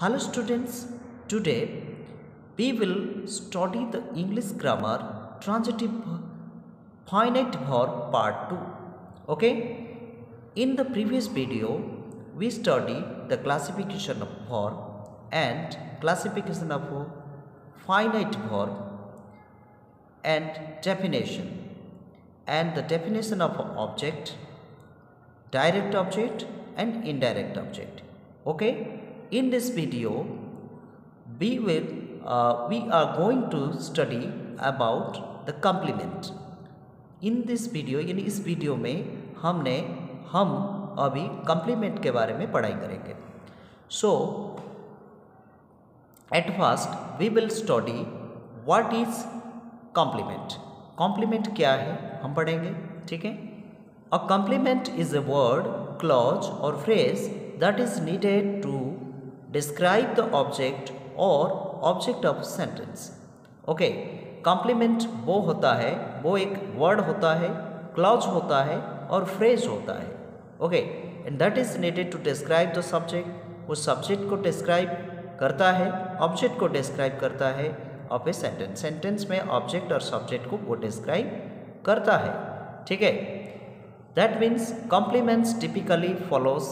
Hello students, today we will study the English grammar transitive finite verb part 2. Okay? In the previous video, we studied the classification of verb and classification of finite verb and definition and the definition of object, direct object and indirect object. Okay? In this video, we will uh, we are going to study about the complement. In this video यानी इस video में हमने हम अभी complement के बारे में पढ़ाई करेंगे। So at first we will study what is complement complement क्या है? हम पढ़ेंगे ठीक है? A complement is a word clause और phrase that is needed to describe the object और object of sentence okay complement वो होता है वो एक वर्ड होता है क्लॉज होता है और फ्रेज होता है okay and that is needed to describe the subject उस सब्जेक्ट को डिस्क्राइब करता है ऑब्जेक्ट को डिस्क्राइब करता है ऑफ़ ए सेंटेंस सेंटेंस में ऑब्जेक्ट और सब्जेक्ट को वो डिस्क्राइब करता है ठीक है that means complements typically follows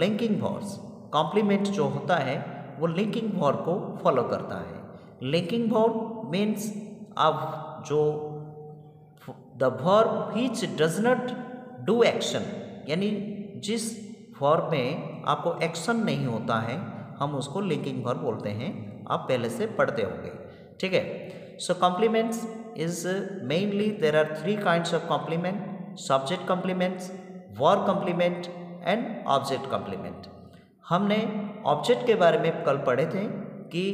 linking words complement जो होता है, वो लिंकिंग वर्ड को फॉलो करता है। लिंकिंग वर्ड मीन्स अब जो the verb which does not do action यानी जिस वर्ब में आपको एक्शन नहीं होता है, हम उसको लिंकिंग वर्ब बोलते हैं। आप पहले से पढ़ते होंगे, ठीक है? So complements is mainly there are three kinds of complement subject complements verb complement and object complement हमने ऑब्जेक्ट के बारे में कल पढ़े थे कि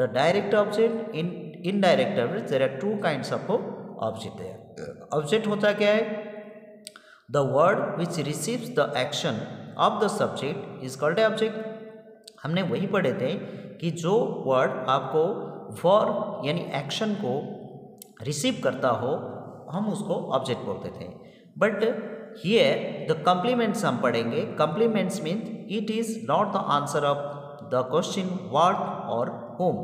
the direct object in indirect object there are two kind of object है ऑब्जेक्ट होता क्या है? The word which receives the action of the subject is called object हमने वही पढ़े थे कि जो वर्ड आपको वर्ब यानी एक्शन को रिसीव करता हो, हम उसको ऑब्जेक्ट बोलते थे. बट हियर द कम्प्लीमेंट्स हम पढ़ेंगे। Complements mean it is not the answer of the question what और होम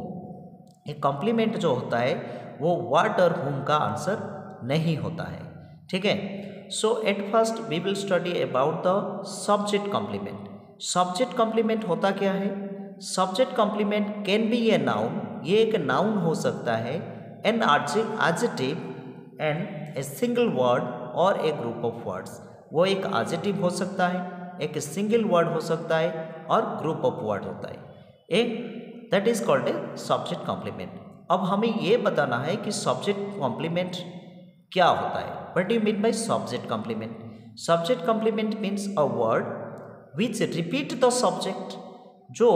ये कॉम्प्लीमेंट जो होता है, वो वाट और होम का आंसर नहीं होता है। ठीक है? So at first we will study about the subject complement subject complement होता क्या है? Subject complement can be a noun ये एक नाउन हो सकता है। An adjective and a single word और ए ग्रुप ऑफ़ वर्ड्स वो एक एडजेटिव हो सकता है, एक सिंगल वर्ड हो सकता है और ग्रुप ऑफ़ वर्ड होता है। एक that is called a subject complement अब हमें ये बताना है कि सब्जेक्ट कॉम्प्लीमेंट क्या होता है। What you mean by subject complement subject complement means a word which repeat the subject जो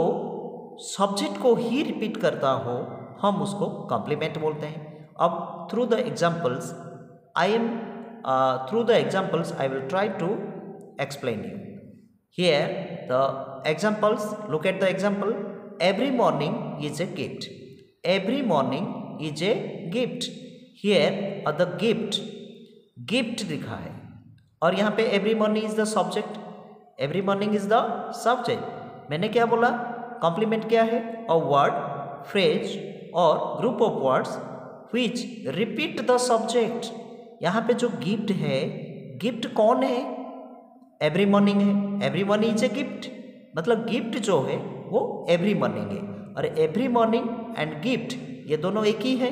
सब्जेक्ट को ही रिपीट करता हो, हम उसको कॉम्प्लीमेंट बोलते हैं। अब through the examples I am through the examples I will try to explain you here the examples look at the example every morning is a gift every morning is a gift here are the gift gift लिखा है और यहाँ पे every morning is the subject every morning is the subject मैंने क्या बोला complement क्या है अ वर्ड फ्रेज और group of words which repeat the subject यहाँ पे जो गिफ्ट है गिफ्ट कौन है? एवरी मॉर्निंग है। Every one is a gift मतलब गिफ्ट जो है, वो एवरी मॉर्निंग है। और एवरी मॉर्निंग एंड गिफ्ट ये दोनों एक ही है।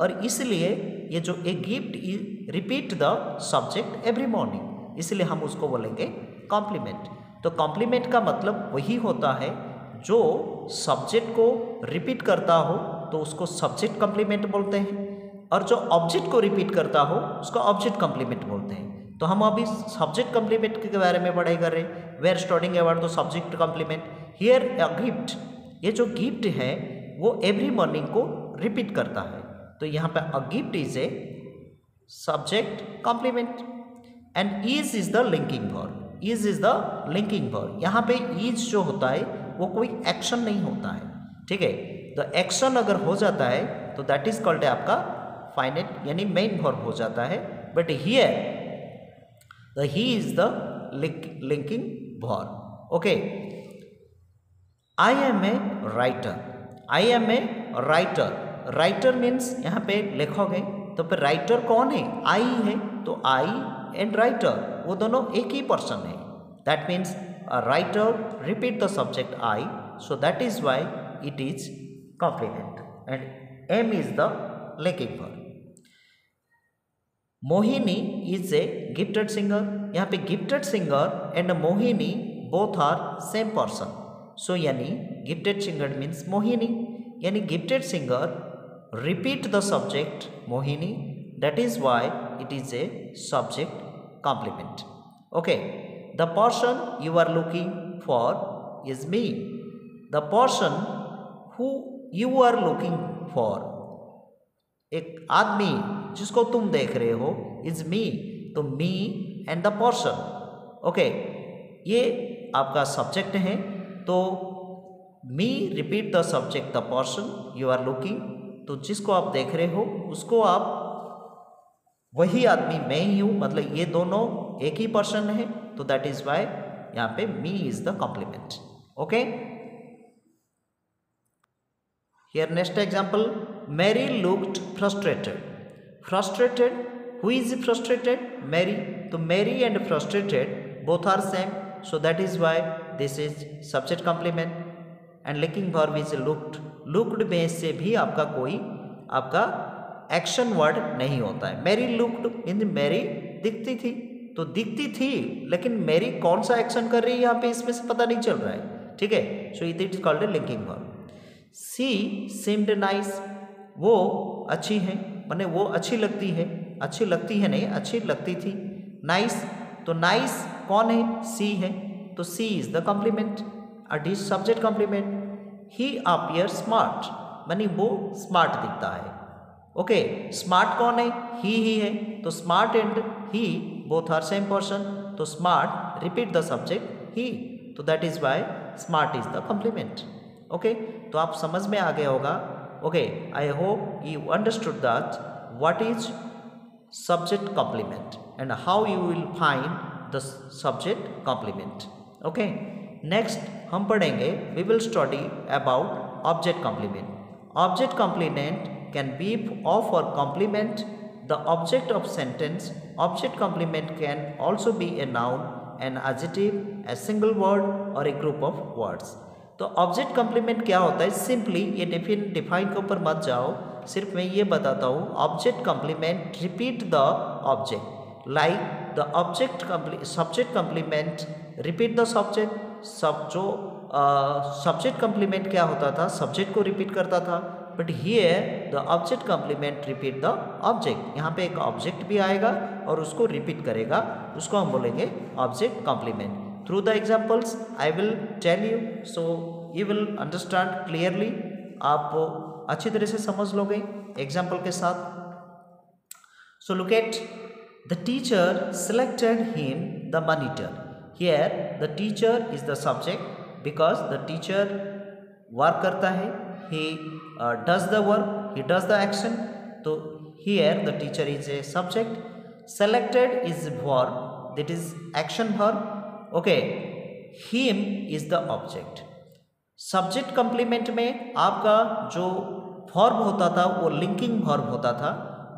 और इसलिए ये जो a gift repeat the subject every morning इसलिए हम उसको बोलेंगे कॉम्प्लीमेंट तो कॉम्प्लीमेंट का मतलब वही होता है, जो सब्जेक्ट को रिपीट करता हो तो उसको सब्जेक्ट कॉम्प्लीमेंट बोलते हैं। और जो ऑब्जेक्ट को रिपीट करता हो, उसको ऑब्जेक्ट कॉम्प्लीमेंट बोलते हैं। तो हम अभी सब्जेक्ट कॉम्प्लीमेंट के बारे में पढ़ाई कर रहे हैं। We are studying about the subject complement here a gift ये जो गिफ्ट है, वो एवरी मॉर्निंग को रिपीट करता है। तो यहाँ पर a gift is a subject complement and is is the linking word is is the linking word यहाँ पे इज़ जो होता है, वो कोई एक्शन नहीं होता है। ठीक है? द एक्शन अगर हो जाता है तो दैट इज़ कॉल्ड है आपका फाइनेट यानी मेन वर्ब हो जाता है but here the he is the linking verb okay I am a writer I am a writer writer means यहाँ पे लिखोगे तो फिर राइटर कौन है? आई है तो आई एंड राइटर वो दोनों एक ही पर्सन है. That means writer repeat the subject I so that is why it is complement and am is the linking for Mohini is a gifted singer यहाँ पे gifted singer and Mohini both are same person so यानी gifted singer means Mohini. यानी gifted singer repeat the subject Mohini. That is why it is a subject complement okay the person you are looking for is me the person who you are looking for एक आदमी जिसको तुम देख रहे हो is me तो me and the person okay ये आपका सब्जेक्ट है तो me repeat the subject the person you are looking तो जिसको आप देख रहे हो, उसको आप, वही आदमी मैं ही हूँ मतलब ये दोनों एक ही पर्सन है तो दैट इज़ वाई यहाँ पे me is the complement okay here next example Mary looked frustrated frustrated who is frustrated Mary तो Mary and frustrated both are same so that is why this is subject complement and linking verb is looked looked में से भी आपका कोई, आपका action word नहीं होता है. मेरी लुक्ड मीन मेरी दिखती थी. तो दिखती थी, लेकिन मेरी कौन सा एक्शन कर रही है यहाँ पे? इसमें से पता नहीं चल रहा है. ठीक है? So it is called a linking verb she seemed nice वो अच्छी है. मैंने वो अच्छी लगती है अच्छी लगती है नहीं अच्छी लगती थी नाइस तो नाइस कौन है सी है तो she is the complement a subject complement he appear smart मानी वो स्मार्ट दिखता है ओके स्मार्ट कौन है ही ही है तो smart and he both are same person तो smart repeat the subject he तो that is why smart is the complement okay तो आप समझ में आ गया होगा Okay I hope you understood that what is subject complement and how you will find the subject complement okay next हम पढ़ेंगे we will study about object complement object complement can be of or complement the object of sentence. Object complement can also be a noun, an adjective, a single word or a group of words. तो object complement क्या होता है? Simply ये डिफिन define के ऊपर मत जाओ। सिर्फ़ मैं ये बताता हूँ object complement repeat the object like the object subject complement repeat the subject सब जो सब्जेक्ट कम्प्लीमेंट क्या होता था? सब्जेक्ट को रिपीट करता था। But here the object complement repeat the object यहाँ पे एक ऑब्जेक्ट भी आएगा और उसको रिपीट करेगा। उसको हम बोलेंगे object complement through the examples I will tell you so you will understand clearly आप अच्छी तरह से समझ लोगे एग्ज़ाम्पल के साथ so look at the teacher selected him the monitor here the teacher is the subject because the teacher work करता है he does the work, he does the action. So here the teacher is a subject. Selected is verb, that is action verb. Okay, him is the object. Subject complement में आपका जो form होता था वो linking form होता था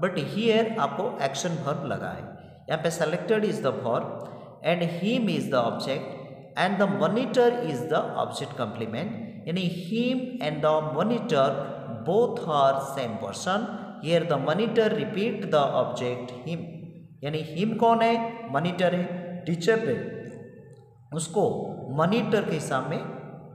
but here आपको action form लगा है। यहाँ पे selected is the form and him is the object and the monitor is the object complement यानी him and the monitor both are same person here the monitor repeat the object him यानी him कौन है? Monitor है teacher ने उसको monitor के हिसाब में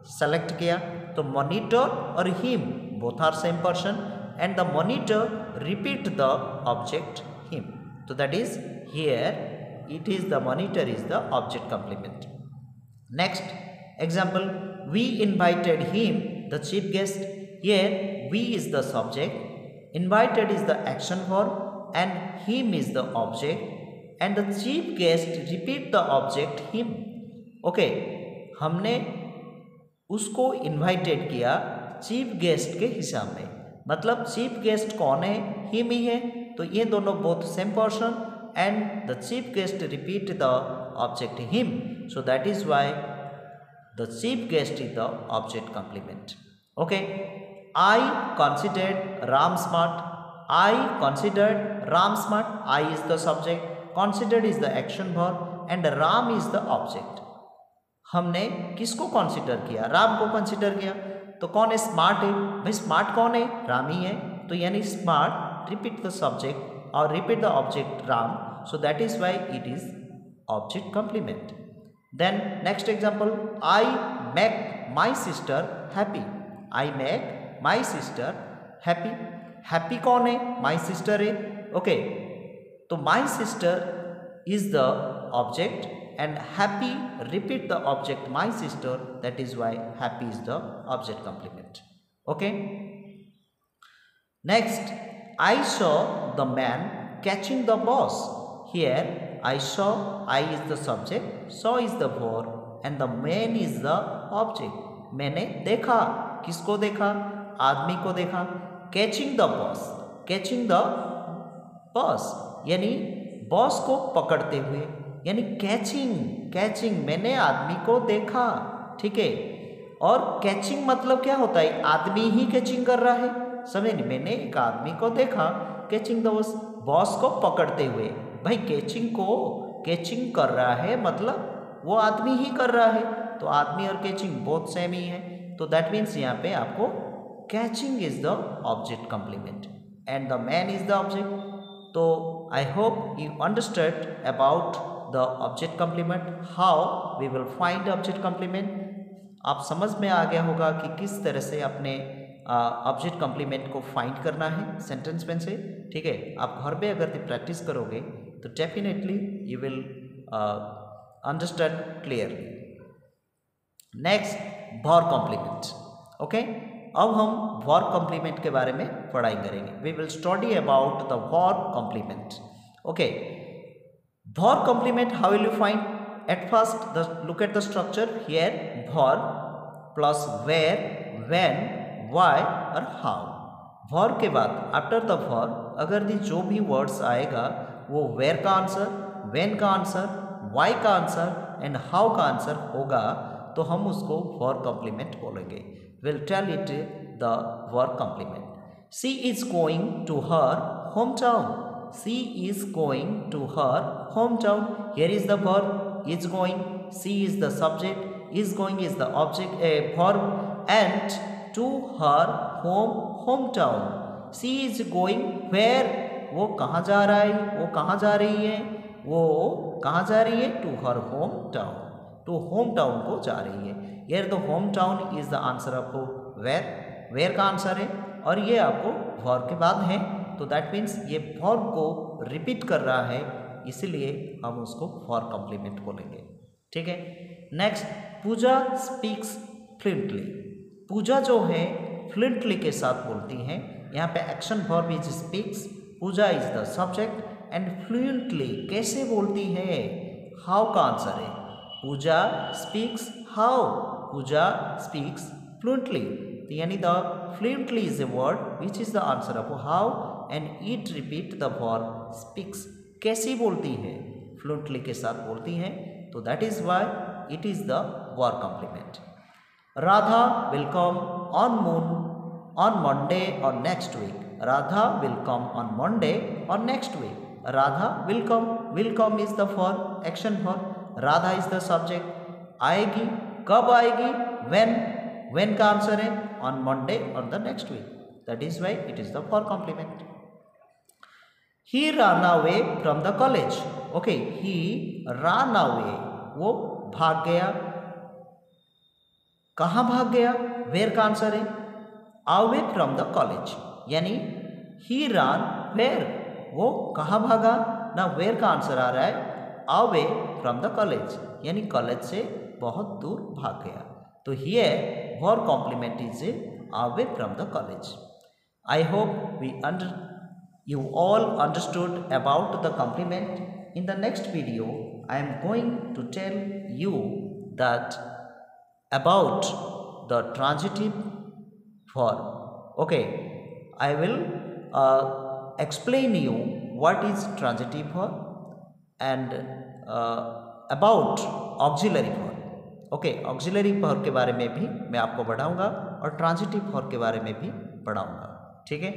सेलेक्ट किया। तो मॉनिटर और him both are same person and the monitor repeat the object him तो that is here it is the monitor is the object complement next example we invited him the chief guest here we is the subject invited is the action for and him is the object and the chief guest repeat the object him okay, हमने उसको invited किया chief guest के हिसाब में। मतलब chief guest कौन है? ही मी है। तो ये दोनों both same person and the chief guest repeat the object him so that is why the chief guest is the object complement okay I considered Ram smart I considered Ram smart I is the subject considered is the action भर and Ram is the object हमने किसको consider किया? राम को consider किया। तो कौन है smart है? भाई स्मार्ट कौन है? राम ही है। तो यानी स्मार्ट रिपीट द सब्जेक्ट और repeat the object Ram. So that is why it is object complement then next example I make my sister happy I make my sister happy happy कौन है? My sister है। Okay तो my sister is the object and happy repeat the object my sister that is why happy is the object complement okay next i saw the man catching the boss here i saw i is the subject saw is the verb and the man is the object मैंने देखा किसको देखा आदमी को देखा catching the boss catching the boss यानी boss को पकड़ते हुए यानी कैचिंग कैचिंग मैंने आदमी को देखा, ठीक है? और कैचिंग मतलब क्या होता है? आदमी ही कैचिंग कर रहा है। समझ नहीं? मैंने एक आदमी को देखा कैचिंग द बॉस बॉस को पकड़ते हुए। भाई कैचिंग को कैचिंग कर रहा है मतलब वो आदमी ही कर रहा है। तो आदमी और कैचिंग बहुत सेम ही है। तो दैट मीन्स यहाँ पे आपको catching is the object complement and the man is the object तो I hope you understand about the object complement, how we will find object complement. आप समझ में आ गया होगा कि किस तरह से अपने ऑब्जेक्ट कॉम्प्लीमेंट को फाइंड करना है सेंटेंस में से, ठीक है? आप घर पे अगर प्रैक्टिस करोगे तो definitely you will understand clearly next war complement okay अब हम वॉर कॉम्प्लीमेंट के बारे में पढ़ाई करेंगे. We will study about the war complement okay Bhor complement, how will you find? At first, the, look at the structure here, Bhor plus where, when, why और how. भॉर के बाद आफ्टर द भॉर अगर दी जो भी वर्ड्स आएगा वो वेयर का आंसर वेन का आंसर वाई का आंसर एंड हाउ का आंसर होगा तो हम उसको वॉर कॉम्प्लीमेंट बोलेंगे will tell it the work complement she is going to her home town she is going to her hometown. Here is the verb is going. She is the subject. Is going is the object a verb and to her home hometown. She is going where वो कहाँ जा रहा है वो कहाँ जा रही है वो कहाँ जा रही है to her home town to home town को जा रही है where the home town is the answer आपको वेर वेर का आंसर है और ये आपको वॉर के बाद है तो दैट मीन्स ये फॉर को रिपीट कर रहा है, इसलिए हम उसको फॉर कॉम्प्लीमेंट बोलेंगे। ठीक है? Next Pooja speaks fluently Pooja जो है फ्लिंटली के साथ बोलती हैं। यहाँ पे action for is speaks Pooja is the subject and fluently कैसे बोलती है? हाउ का आंसर है? Pooja speaks how Pooja speaks fluently यानी the fluently is a word which is the answer of how and it repeat the verb speaks कैसी बोलती है? Fluently के साथ बोलती हैं तो that is why it is the war complement Radha will come on moon on Monday और next week Radha will come on Monday और next week Radha will come will come is the for action for Radha is the subject आएगी, कब आएगी? When when का answer है? On Monday और the next week that is why it is the for complement he run away from the college okay he run away वो भाग गया। कहाँ भाग गया? वेयर का आंसर है? अवे फ्रॉम द कॉलेज यानी ही रन वेयर वो कहाँ भागा? ना वेयर का आंसर आ रहा है? अवे फ्रॉम द कॉलेज यानी कॉलेज से बहुत दूर भाग गया। तो here war complement is away from the college I hope we under You all understood about the complement. In the next video, I am going to tell you that about the transitive form. Okay, I will uh, explain you what is transitive form and uh, about auxiliary form. Okay auxiliary for के बारे में भी मैं आपको पढ़ाऊँगा और transitive फॉर के बारे में भी पढ़ाऊँगा ठीक है